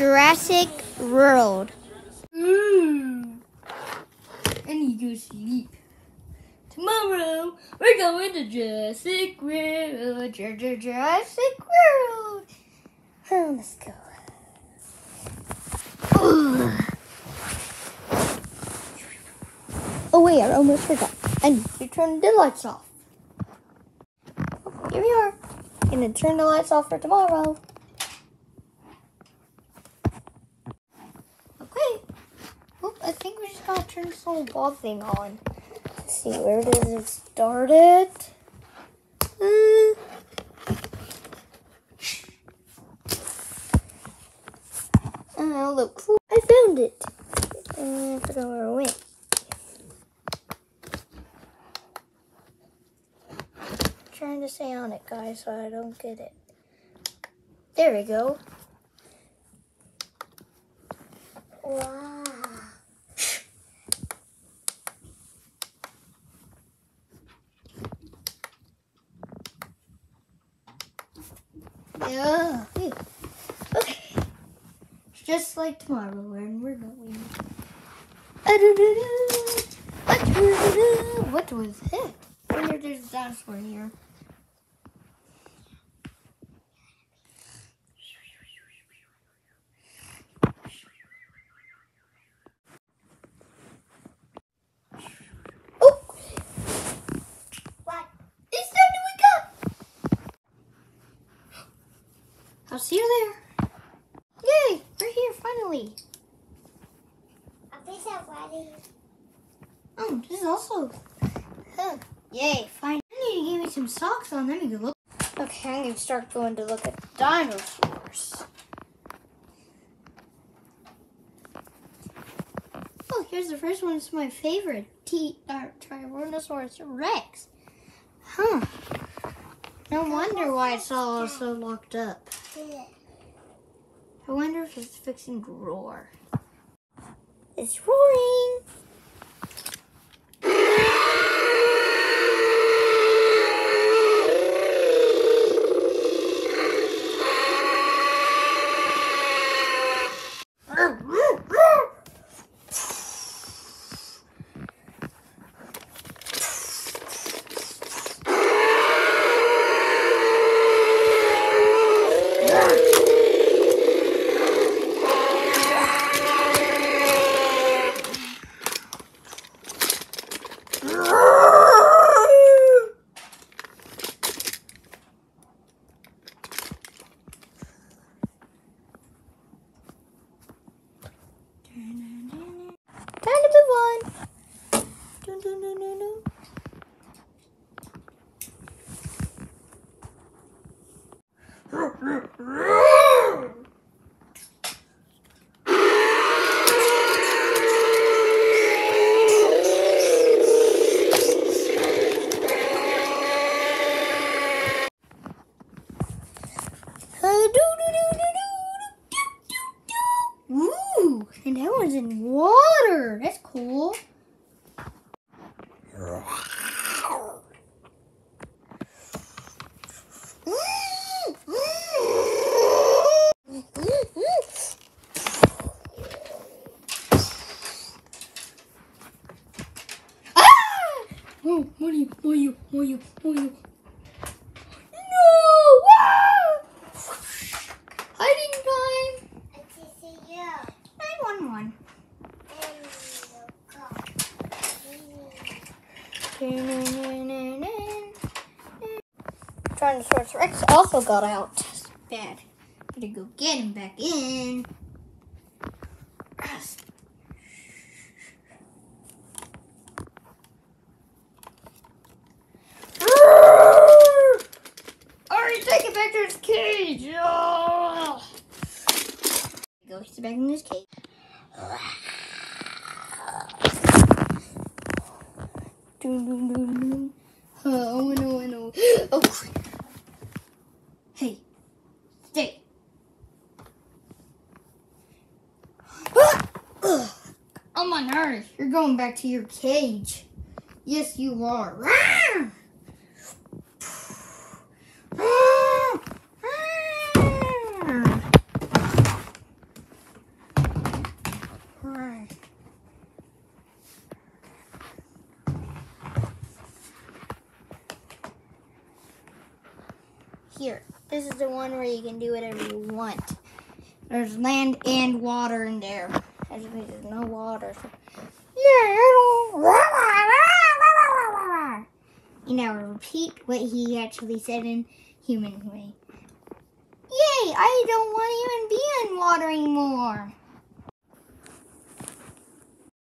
Jurassic World. Mm. I need to go sleep. Tomorrow we're going to Jurassic World. Jur- Jur- Jurassic World. Oh, let's go. Oh wait, I almost forgot. I need to turn the lights off. Here we are. Gonna turn the lights off for tomorrow. Okay. Well, I think we just gotta turn this little ball thing on. Let's see, where does it start it? Uh, Oh, look. I found it. Uh, I forgot where it went. trying to stay on it, guys, so I don't get it. There we go. Wow. Yeah. Okay. Just like tomorrow when we're going. What was it? I wonder if there's a dinosaur here. Oh! What? It's time to wake up! I'll see you there. Yay! We're here finally. I picked out Daddy. Oh, this is also. Huh. Yay! Fine. I need to give me some socks on. Let me go look. Okay, I'm gonna start going to look at dinosaurs. Oh, here's the first one. It's my favorite. T. Uh, Tyrannosaurus Rex. Huh. No wonder why it's all so locked up. I wonder if it's fixing to roar. It's roaring. Ruh, ruh, ruh. Tyrannosaurus Rex also got out. Bad. Gotta go get him back in. Already take it back to his cage. Oh. Go, he's back in his cage. oh no, oh no. Oh. Hey, stay. Oh my nerves. You're going back to your cage. Yes, you are. Ah! Here. This is the one where you can do whatever you want. There's land and water in there. As you can there's no water. So. You now repeat what he actually said in human way. Yay! I don't want to even be in water anymore.